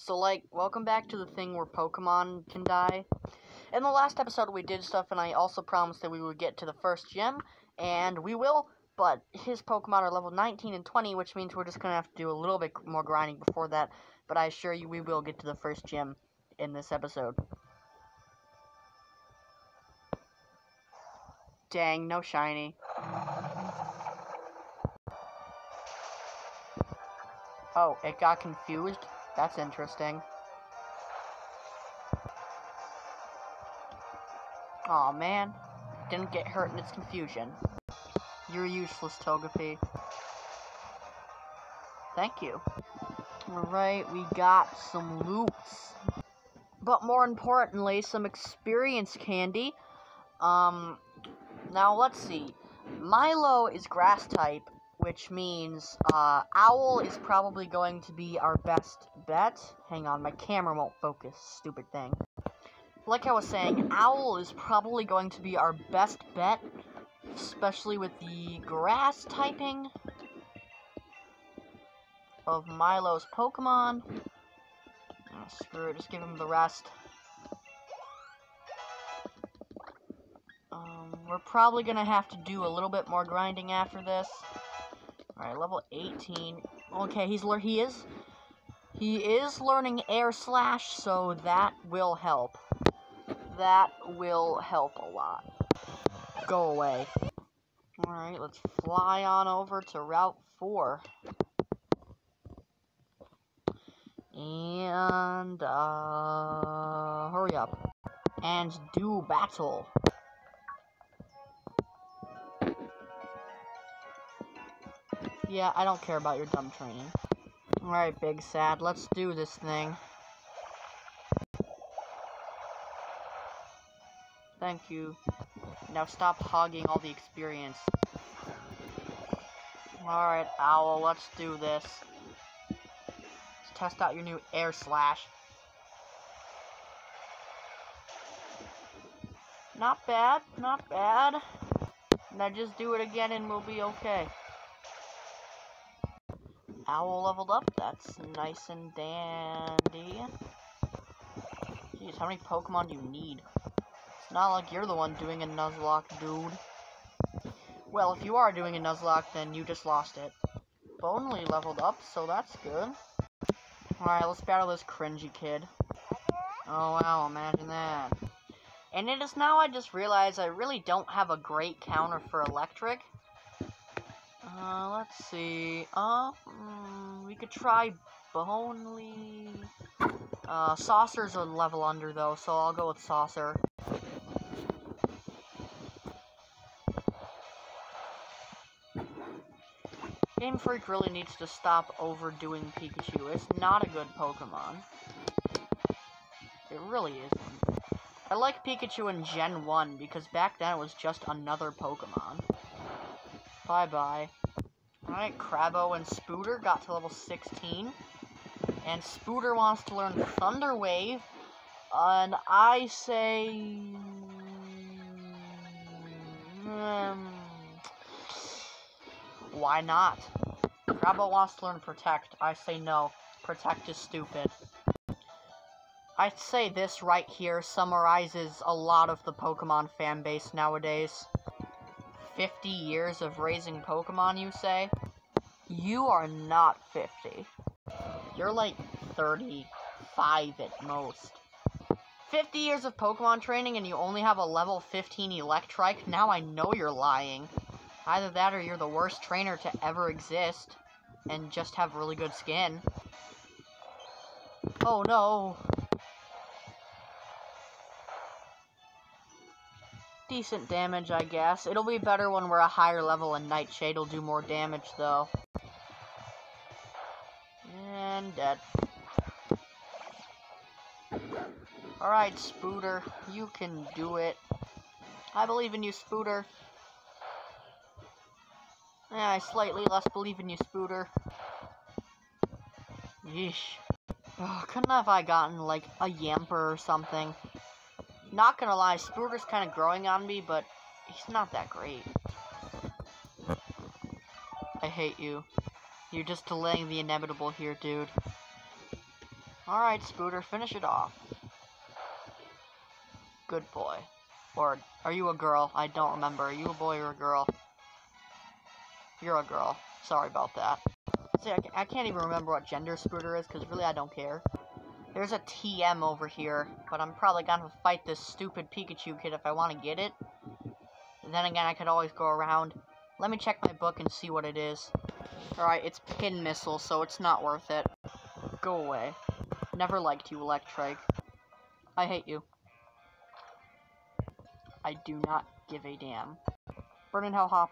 So, like, welcome back to the thing where Pokemon can die. In the last episode, we did stuff, and I also promised that we would get to the first gym, and we will, but his Pokemon are level 19 and 20, which means we're just going to have to do a little bit more grinding before that, but I assure you we will get to the first gym in this episode. Dang, no shiny. Oh, it got confused? That's interesting. Aw, oh, man. Didn't get hurt in its confusion. You're useless, Togepi. Thank you. Alright, we got some loots. But more importantly, some experience candy. Um, now let's see. Milo is grass type, which means uh, Owl is probably going to be our best bet. Hang on, my camera won't focus, stupid thing. Like I was saying, Owl is probably going to be our best bet, especially with the grass typing of Milo's Pokemon. Oh, screw it, just give him the rest. Um, we're probably gonna have to do a little bit more grinding after this. Alright, level 18. Okay, he's he is he is learning air slash, so that will help. That will help a lot. Go away. Alright, let's fly on over to Route 4. And, uh, hurry up. And do battle. Yeah, I don't care about your dumb training. Alright, Big Sad, let's do this thing. Thank you. Now stop hogging all the experience. Alright, Owl, let's do this. Let's test out your new Air Slash. Not bad, not bad. Now just do it again and we'll be okay. Owl leveled up. That's nice and dandy. Jeez, how many Pokemon do you need? It's not like you're the one doing a Nuzlocke, dude. Well, if you are doing a Nuzlocke, then you just lost it. Bonely leveled up, so that's good. Alright, let's battle this cringy kid. Oh wow, imagine that. And it is now I just realized I really don't have a great counter for electric. Uh, let's see. Mm, we could try Bonely. Uh, Saucer's a level under, though, so I'll go with Saucer. Game Freak really needs to stop overdoing Pikachu. It's not a good Pokemon. It really isn't. I like Pikachu in Gen 1 because back then it was just another Pokemon. Bye-bye. Alright, Crabbo and Spooter got to level 16. And Spooter wants to learn Thunder Wave. And I say... Um, why not? Crabbo wants to learn Protect. I say no. Protect is stupid. I'd say this right here summarizes a lot of the Pokemon fanbase nowadays. 50 years of raising Pokemon, you say? You are not 50. You're like 35 at most. 50 years of Pokemon training and you only have a level 15 Electrike? Now I know you're lying. Either that or you're the worst trainer to ever exist. And just have really good skin. Oh no. Decent damage, I guess. It'll be better when we're a higher level and Nightshade will do more damage, though. And dead. Alright, Spooter. You can do it. I believe in you, Spooter. Yeah, I slightly less believe in you, Spooter. Yeesh. Couldn't have I gotten, like, a Yamper or something? Not gonna lie, Spooter's kind of growing on me, but he's not that great. I hate you. You're just delaying the inevitable here, dude. Alright, Spooter, finish it off. Good boy. Or, are you a girl? I don't remember. Are you a boy or a girl? You're a girl. Sorry about that. See, I, I can't even remember what gender Spooter is, because really I don't care. There's a TM over here, but I'm probably gonna fight this stupid Pikachu kid if I want to get it. And then again, I could always go around. Let me check my book and see what it is. Alright, it's Pin Missile, so it's not worth it. Go away. Never liked you, Electrike. I hate you. I do not give a damn. Burn in Hell Hop.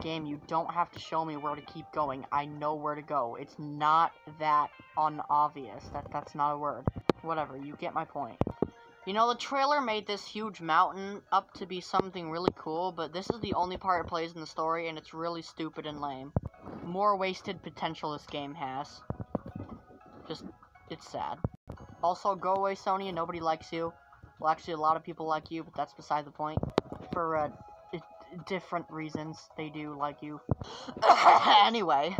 Game, you don't have to show me where to keep going. I know where to go. It's not that unobvious. That That's not a word. Whatever, you get my point. You know, the trailer made this huge mountain up to be something really cool, but this is the only part it plays in the story, and it's really stupid and lame. More wasted potential this game has. Just, it's sad. Also, go away, Sonia, and nobody likes you. Well, actually, a lot of people like you, but that's beside the point. For, uh, different reasons they do like you. anyway,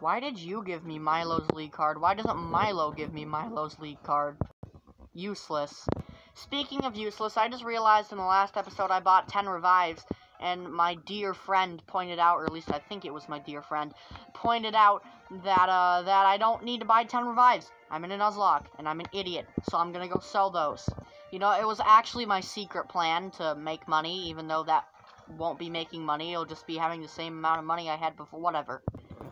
why did you give me Milo's league card? Why doesn't Milo give me Milo's league card? Useless. Speaking of useless, I just realized in the last episode I bought 10 revives, and my dear friend pointed out, or at least I think it was my dear friend, pointed out that, uh, that I don't need to buy 10 revives. I'm in a Nuzlocke, and I'm an idiot, so I'm gonna go sell those. You know, it was actually my secret plan to make money, even though that won't be making money. It'll just be having the same amount of money I had before. Whatever.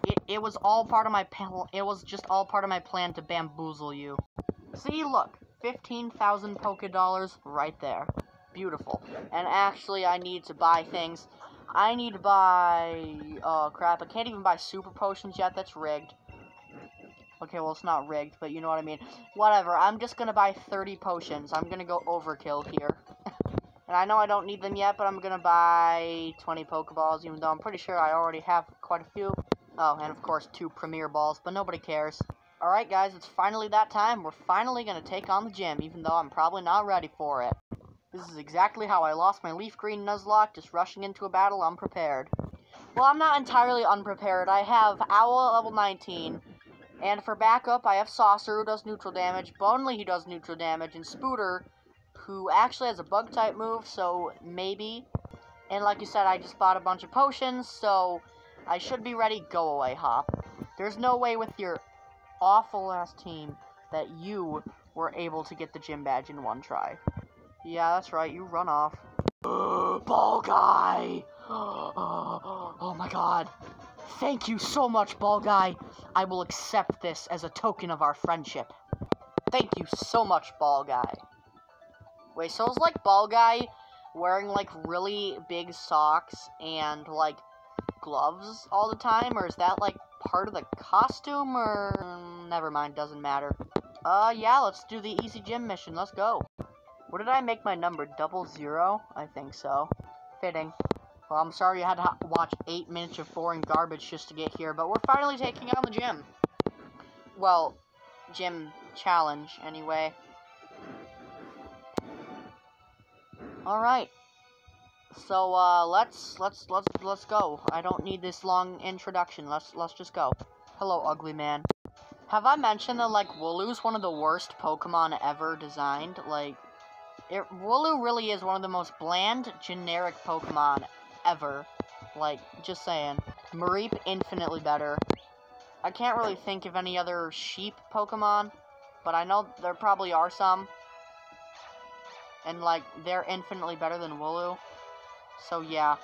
It, it was all part of my It was just all part of my plan to bamboozle you. See, look. 15,000 Poké Dollars right there. Beautiful. And actually, I need to buy things. I need to buy... Oh, crap. I can't even buy Super Potions yet. That's rigged. Okay, well, it's not rigged, but you know what I mean. Whatever. I'm just gonna buy 30 potions. I'm gonna go overkill here. And I know I don't need them yet, but I'm gonna buy 20 Pokeballs, even though I'm pretty sure I already have quite a few. Oh, and of course, two Premier Balls, but nobody cares. Alright guys, it's finally that time. We're finally gonna take on the gym, even though I'm probably not ready for it. This is exactly how I lost my Leaf Green Nuzlocke, just rushing into a battle unprepared. Well, I'm not entirely unprepared. I have Owl level 19, and for backup, I have Saucer, who does neutral damage, Boneley, who does neutral damage, and Spooter, who actually has a bug type move, so maybe. And like you said, I just bought a bunch of potions, so I should be ready. Go away, Hop. There's no way with your awful ass team that you were able to get the gym badge in one try. Yeah, that's right, you run off. ball guy! oh my god. Thank you so much, ball guy. I will accept this as a token of our friendship. Thank you so much, ball guy. Wait, so is like Ball Guy wearing like really big socks and like gloves all the time, or is that like part of the costume, or mm, never mind, doesn't matter. Uh, yeah, let's do the easy gym mission. Let's go. What did I make my number? Double zero? I think so. Fitting. Well, I'm sorry you had to watch eight minutes of boring garbage just to get here, but we're finally taking on the gym. Well, gym challenge, anyway. All right. So uh, let's let's let's let's go. I don't need this long introduction. Let's let's just go. Hello, ugly man. Have I mentioned that like Wooloo's one of the worst Pokemon ever designed? Like, it, Wooloo really is one of the most bland, generic Pokemon ever. Like, just saying. Mareep infinitely better. I can't really think of any other sheep Pokemon, but I know there probably are some and like they're infinitely better than Wooloo. So yeah,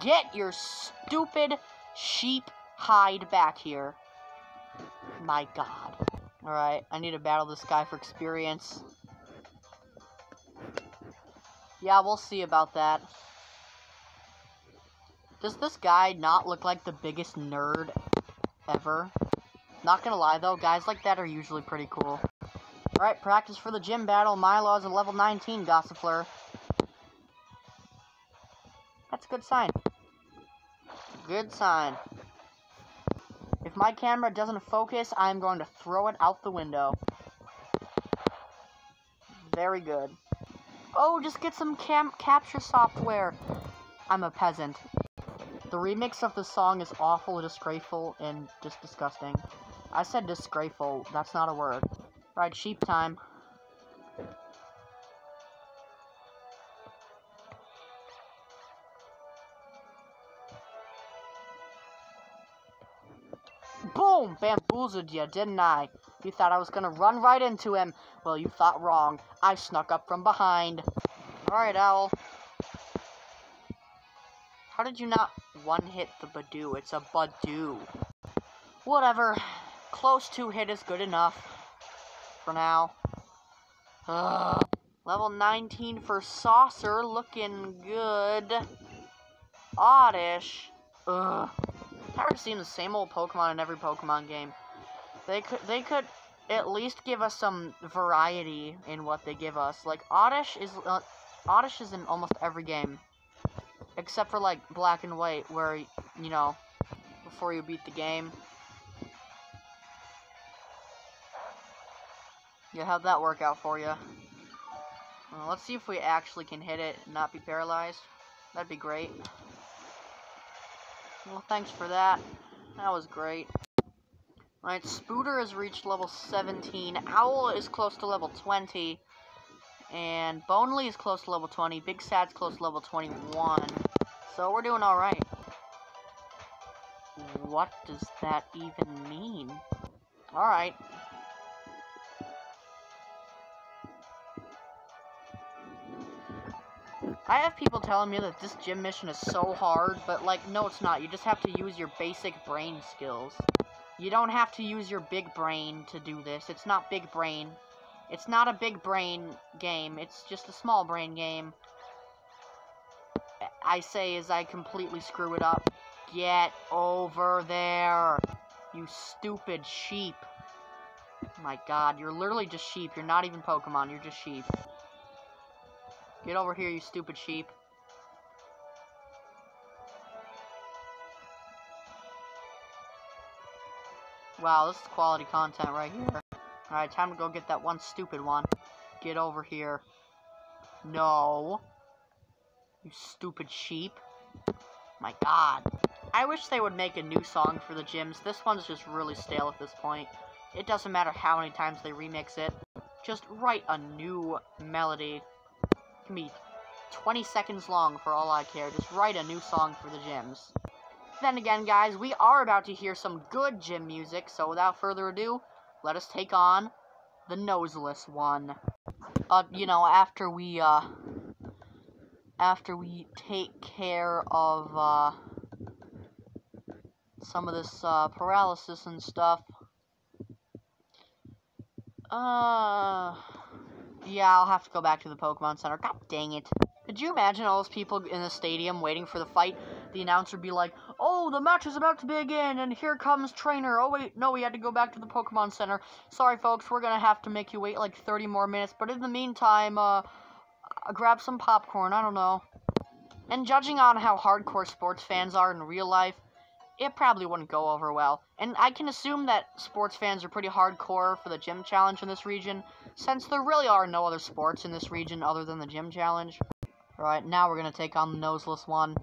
get your stupid sheep hide back here. My god. Alright, I need to battle this guy for experience. Yeah, we'll see about that. Does this guy not look like the biggest nerd ever? Not gonna lie though, guys like that are usually pretty cool. Alright, practice for the gym battle. Milo is a level 19 Gossifleur. That's a good sign. Good sign. If my camera doesn't focus, I'm going to throw it out the window. Very good. Oh, just get some cam capture software. I'm a peasant. The remix of the song is awful, disgraceful, and just disgusting. I said disgraceful. That's not a word. Right, sheep time. Boom! Bamboozled you, didn't I? You thought I was gonna run right into him. Well, you thought wrong. I snuck up from behind. Alright, Owl. How did you not one-hit the Badoo? It's a Badoo. Whatever. Close to hit is good enough. For now. Level 19 for Saucer. Looking good. Oddish. Ugh. Of seen the same old Pokemon in every Pokemon game. They could they could at least give us some variety in what they give us. Like Oddish is uh, Oddish is in almost every game, except for like Black and White, where you know before you beat the game. Yeah, how'd that work out for you? Let's see if we actually can hit it and not be paralyzed. That'd be great. Well, thanks for that. That was great. Alright, Spooter has reached level 17. Owl is close to level 20. And Boneley is close to level 20. Big Sad's close to level 21. So we're doing alright. What does that even mean? Alright. I have people telling me that this gym mission is so hard, but like, no it's not. You just have to use your basic brain skills. You don't have to use your big brain to do this. It's not big brain. It's not a big brain game. It's just a small brain game. I say as I completely screw it up. Get over there. You stupid sheep. My god, you're literally just sheep. You're not even Pokemon. You're just sheep. Get over here, you stupid sheep. Wow, this is quality content right here. Alright, time to go get that one stupid one. Get over here. No. You stupid sheep. My god. I wish they would make a new song for the gyms. This one's just really stale at this point. It doesn't matter how many times they remix it. Just write a new melody can be 20 seconds long for all I care. Just write a new song for the gyms. Then again, guys, we are about to hear some good gym music, so without further ado, let us take on the noseless one. Uh, you know, after we, uh, after we take care of, uh, some of this, uh, paralysis and stuff. Uh... Yeah, I'll have to go back to the Pokemon Center. God dang it. Could you imagine all those people in the stadium waiting for the fight? The announcer would be like, Oh, the match is about to begin, and here comes Trainer. Oh, wait, no, we had to go back to the Pokemon Center. Sorry, folks, we're gonna have to make you wait like 30 more minutes, but in the meantime, uh, grab some popcorn, I don't know. And judging on how hardcore sports fans are in real life, it probably wouldn't go over well. And I can assume that sports fans are pretty hardcore for the gym challenge in this region, since there really are no other sports in this region other than the gym challenge. Alright, now we're gonna take on the noseless one.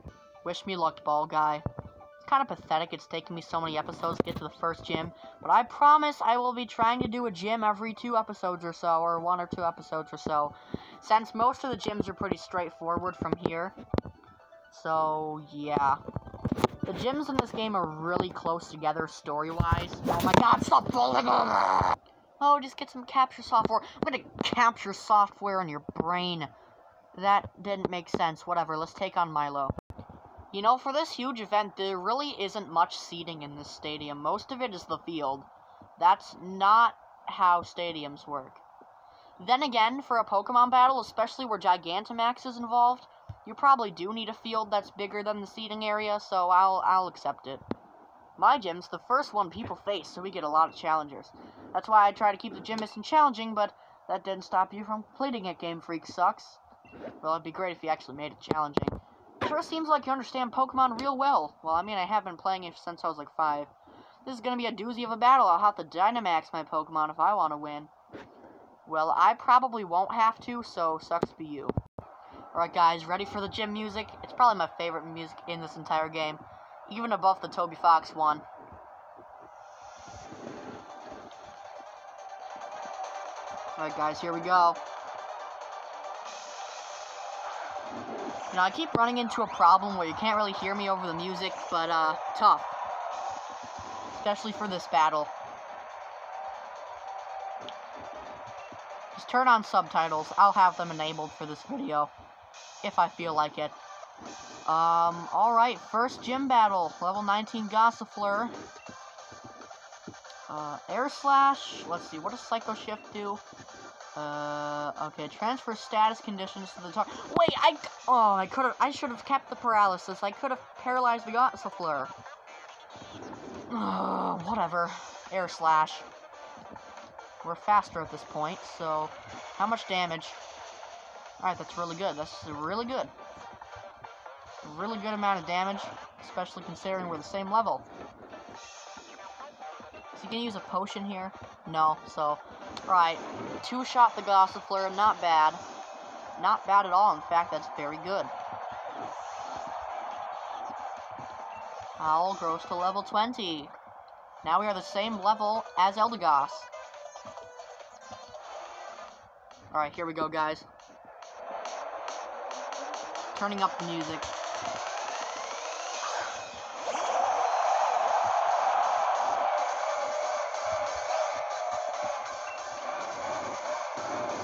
Wish me luck, ball guy. It's kind of pathetic it's taken me so many episodes to get to the first gym, but I promise I will be trying to do a gym every two episodes or so, or one or two episodes or so, since most of the gyms are pretty straightforward from here. So, yeah. The gyms in this game are really close together story-wise. Oh my god, stop falling over! Oh, just get some capture software. I'm gonna capture software in your brain. That didn't make sense. Whatever, let's take on Milo. You know, for this huge event, there really isn't much seating in this stadium. Most of it is the field. That's not how stadiums work. Then again, for a Pokemon battle, especially where Gigantamax is involved, you probably do need a field that's bigger than the seating area, so I'll, I'll accept it. My gym's the first one people face, so we get a lot of challengers. That's why I try to keep the gym challenging, but that didn't stop you from completing it, Game Freak sucks. Well, it'd be great if you actually made it challenging. Sure seems like you understand Pokemon real well. Well, I mean, I have been playing it since I was like five. This is gonna be a doozy of a battle. I'll have to Dynamax my Pokemon if I want to win. Well, I probably won't have to, so sucks be you. Alright guys, ready for the gym music? It's probably my favorite music in this entire game even above the Toby Fox one. Alright guys, here we go. You know, I keep running into a problem where you can't really hear me over the music, but, uh, tough. Especially for this battle. Just turn on subtitles. I'll have them enabled for this video. If I feel like it. Um, alright, first gym battle. Level 19 Gossifleur. Uh, air slash. Let's see, what does Psycho Shift do? Uh, okay, transfer status conditions to the target. Wait, I, oh, I could have, I should have kept the paralysis. I could have paralyzed the Gossifleur. Uh, whatever. Air slash. We're faster at this point, so how much damage? Alright, that's really good. That's really good. Really good amount of damage, especially considering we're the same level. Is he gonna use a potion here? No, so Right, two-shot the Gossifleur, not bad. Not bad at all, in fact, that's very good. Owl grows to level 20. Now we are the same level as Eldegoss. Alright, here we go, guys. Turning up the music.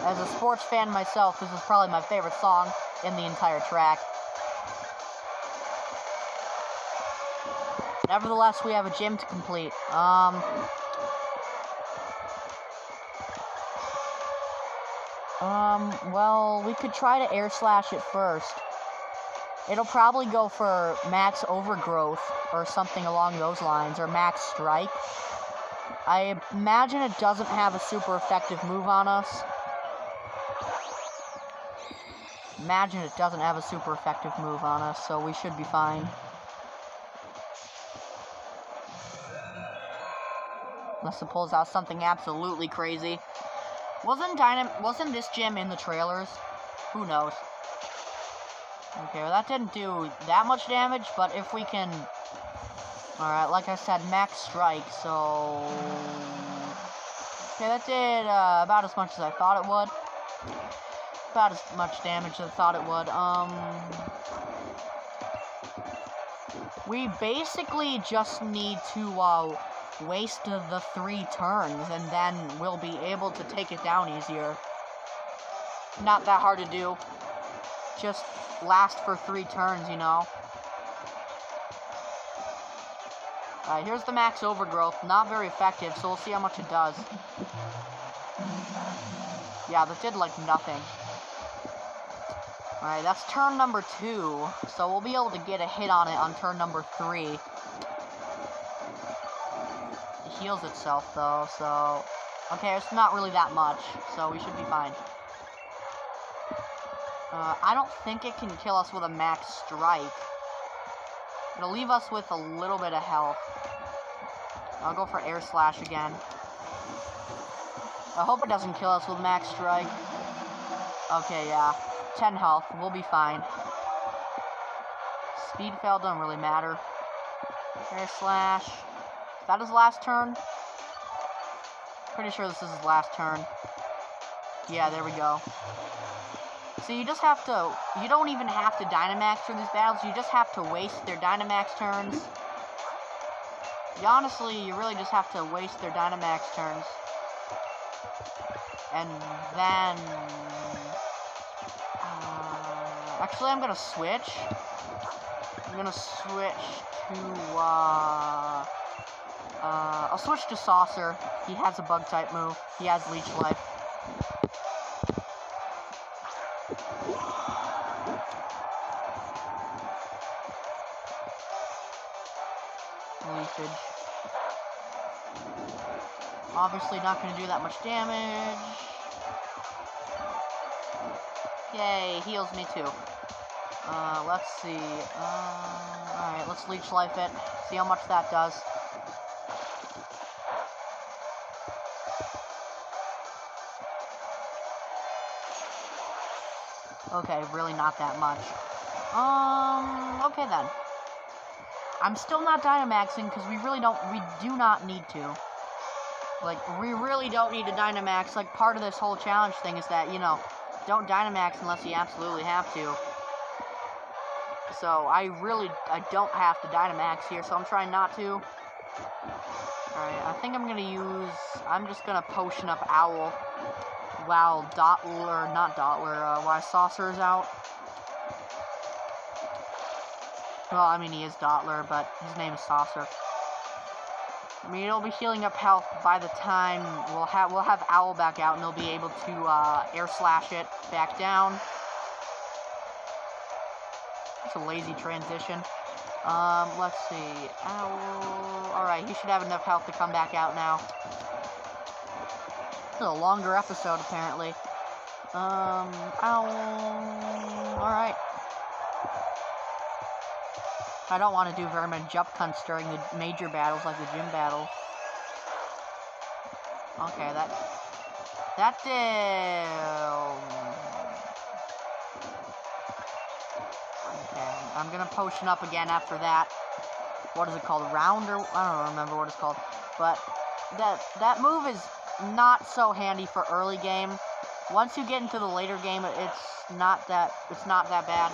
As a sports fan myself, this is probably my favorite song in the entire track. Nevertheless, we have a gym to complete. Um... Um, well, we could try to air slash it first. It'll probably go for max overgrowth or something along those lines, or max strike. I imagine it doesn't have a super effective move on us. Imagine it doesn't have a super effective move on us, so we should be fine. Unless it pulls out something absolutely crazy. Wasn't Dynam wasn't this gym in the trailers? Who knows? Okay, well that didn't do that much damage, but if we can... Alright, like I said, max strike, so... Okay, that did uh, about as much as I thought it would about as much damage as I thought it would. Um, we basically just need to uh, waste the three turns, and then we'll be able to take it down easier. Not that hard to do. Just last for three turns, you know. Alright, here's the max overgrowth. Not very effective, so we'll see how much it does. Yeah, that did, like, nothing. Alright, that's turn number two, so we'll be able to get a hit on it on turn number three. It heals itself, though, so... Okay, it's not really that much, so we should be fine. Uh, I don't think it can kill us with a max strike. It'll leave us with a little bit of health. I'll go for air slash again. I hope it doesn't kill us with max strike. Okay, yeah. 10 health. We'll be fine. Speed fail don't really matter. Air slash. Is that his last turn? Pretty sure this is his last turn. Yeah, there we go. So you just have to, you don't even have to Dynamax through these battles, you just have to waste their Dynamax turns. You honestly, you really just have to waste their Dynamax turns. And then Actually, I'm gonna switch. I'm gonna switch to, uh... Uh, I'll switch to Saucer. He has a bug-type move. He has Leech Life. Leafage. Obviously not going to do that much damage. Yay, heals me too. Uh, let's see. Uh, alright, let's leech life it. See how much that does. Okay, really not that much. Um, okay then. I'm still not Dynamaxing because we really don't, we do not need to. Like, we really don't need to Dynamax. Like, part of this whole challenge thing is that, you know, don't Dynamax unless you absolutely have to. So, I really, I don't have to Dynamax here, so I'm trying not to. Alright, I think I'm gonna use, I'm just gonna potion up Owl while Dottler, not Dottler, uh, while Saucer is out. Well, I mean, he is Dottler, but his name is Saucer. I mean, it'll be healing up health by the time we'll have we'll have Owl back out, and they'll be able to uh, air slash it back down. It's a lazy transition. Um, let's see. Owl. All right, he should have enough health to come back out now. It's a longer episode, apparently. Um, owl. All right. I don't want to do very many jump cuts during the major battles like the gym battle. Okay, that... That did... Okay, I'm gonna potion up again after that. What is it called? Round or... I don't remember what it's called. But that, that move is not so handy for early game. Once you get into the later game, it's not that... It's not that bad.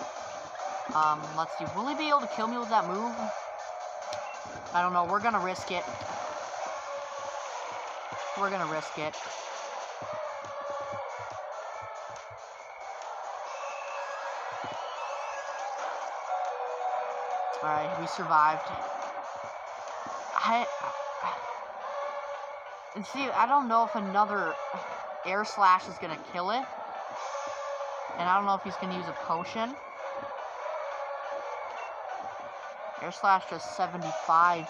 Um, let's see. Will he be able to kill me with that move? I don't know. We're gonna risk it. We're gonna risk it. Alright, we survived. I... And see, I don't know if another air slash is gonna kill it. And I don't know if he's gonna use a potion. Air Slash does 75.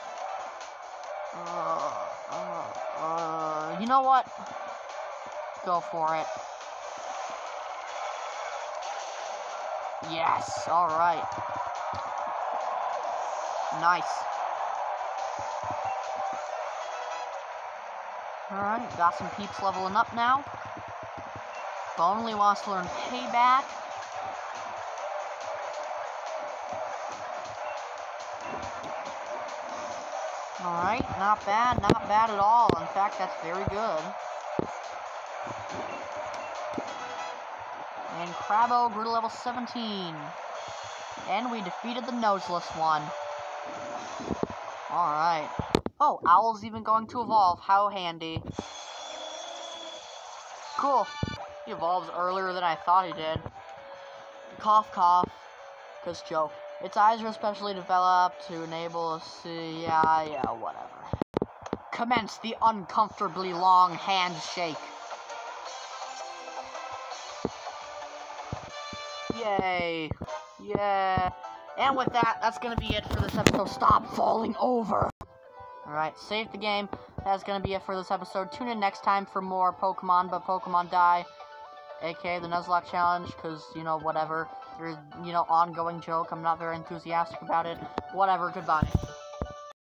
Uh, uh, uh, you know what? Go for it. Yes, alright. Nice. Alright, got some peeps leveling up now. Bonely wants to learn Payback. Alright, not bad, not bad at all. In fact, that's very good. And Crabbo grew to level 17. And we defeated the noseless one. Alright. Oh, Owl's even going to evolve. How handy. Cool. He evolves earlier than I thought he did. Cough, cough. Cause joke. Its eyes are especially developed to enable see, yeah, yeah, whatever. Commence the uncomfortably long handshake. Yay. Yeah. And with that, that's gonna be it for this episode. Stop falling over. Alright, save the game. That's gonna be it for this episode. Tune in next time for more Pokemon, but Pokemon Die. AKA the Nuzlocke Challenge, because, you know, whatever. You know, ongoing joke. I'm not very enthusiastic about it. Whatever, goodbye.